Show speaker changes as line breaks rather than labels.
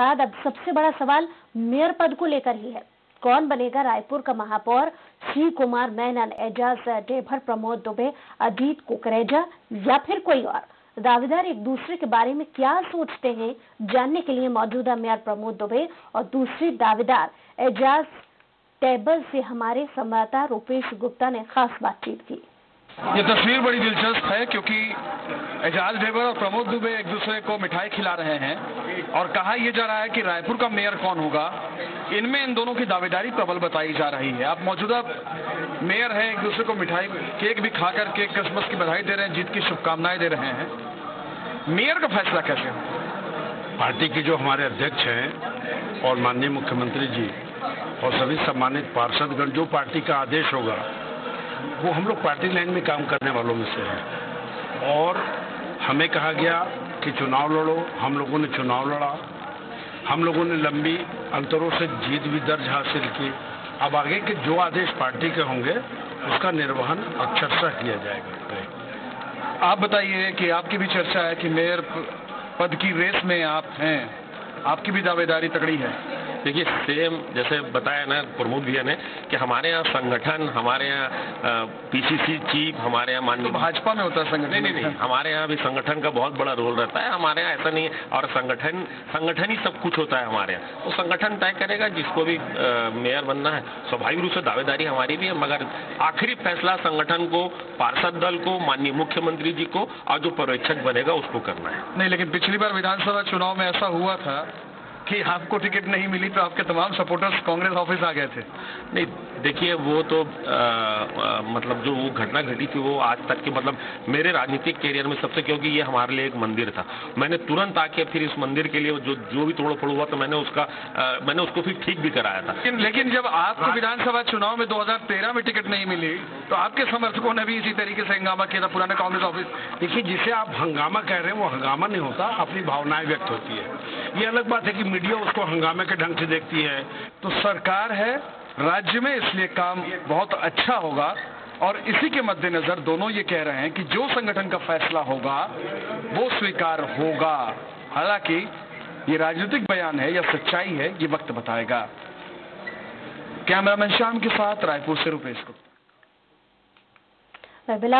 बाद अब सबसे बड़ा सवाल मेयर पद को लेकर ही है। कौन बनेगा रायपुर का महापौर? श्री कुमार मैनन एजाज डेभर प्रमोद दुबे, अजीत कुकरेजा या फिर कोई और? दावेदार एक दूसरे के बारे में क्या सोचते हैं? जानने के लिए मौजूदा मेयर प्रमोद दुबे और दूसरी दावेदार एजाज टेबल से हमारे संवाददाता रूपेश गुप्ता ने खास बातचीत की।
ये तस्वीर बड़ी दिलचस्प है क्योंकि एजाज ढेबर और प्रमोद दुबे एक दूसरे को मिठाई खिला रहे हैं और कहा यह जा रहा है कि रायपुर का मेयर कौन होगा। इनमें इन दोनों की दावेदारी प्रबल बताई जा रही है। आप मौजूदा मेयर हैं, एक दूसरे को मिठाई, केक भी खाकर के क्रिसमस की बधाई दे रहे हैं, जीत की शुभकामनाएँ दे रहे हैं। मेयर का फैसला कैसे
पार्टी के जो हमारे अध्यक्ष हैं और माननीय मुख्यमंत्री जी और सभी सम्मानित पार्षदगण, जो पार्टी का आदेश होगा, वो हम लोग पार्टी लाइन में काम करने वालों में से हैं। और हमें कहा गया कि चुनाव लड़ो, हम लोगों ने चुनाव लड़ा। हम लोगों ने लंबी अंतरों से जीत भी दर्ज हासिल की। अब आगे के जो आदेश पार्टी के होंगे, उसका निर्वहन अक्षरशः किया जाएगा।
आप बताइए कि आपकी भी चर्चा है कि मेयर पद की रेस में आप हैं। आपकी भी दावेदारी तगड़ी है।
देखिए सेम जैसे बताया ना प्रमोद भैया ने कि हमारे यहाँ संगठन हमारे यहाँ पीसीसी चीफ हमारे यहाँ माननीय
तो भाजपा में होता है संगठन?
नहीं नहीं नहीं हमारे यहाँ भी संगठन का बहुत बड़ा रोल रहता है। हमारे यहाँ ऐसा नहीं है। और संगठन संगठन ही सब कुछ होता है हमारे यहाँ। तो संगठन तय करेगा जिसको भी मेयर बनना है। स्वाभाविक रूप से दावेदारी हमारी भी है मगर आखिरी फैसला संगठन को पार्षद दल को माननीय मुख्यमंत्री जी को और जो पर्यवेक्षक बनेगा उसको करना है।
नहीं लेकिन पिछली बार विधानसभा चुनाव में ऐसा हुआ था कि आपको टिकट नहीं मिली तो आपके तमाम सपोर्टर्स कांग्रेस ऑफ़िस आ गए थे।
नहीं देखिए वो तो आ, आ, मतलब जो वो घटना घटी थी वो आज तक की मतलब मेरे राजनीतिक कैरियर में सबसे क्योंकि ये हमारे लिए एक मंदिर था। मैंने तुरंत आके फिर इस मंदिर के लिए जो जो भी तोड़ फोड़ हुआ तो मैंने उसका आ, मैंने उसको फिर ठीक भी कराया था।
लेकिन, लेकिन जब आपको विधानसभा चुनाव में 2013 में टिकट नहीं मिली तो आपके समर्थकों ने भी इसी तरीके से हंगामा किया था, पुराने कांग्रेस ऑफ़िस।
देखिए, जिसे आप हंगामा कह रहे हैं, वो हंगामा नहीं होता, अपनी भावनाएँ व्यक्त होती है। ये अलग बात है कि मीडिया उसको हंगामे के ढंग से देखती है।
तो सरकार है, राज्य में इसलिए काम बहुत अच्छा होगा, और इसी के मद्देनजर दोनों ये कह रहे हैं कि जो संगठन का फैसला होगा, वो स्वीकार होगा। हालाँकि, ये राजनीतिक बयान है, या सच्चाई है, ये वक्त बताएगा। कैमरामैन श्याम के साथ रायपुर से रुपेश गुप्ता। revelado.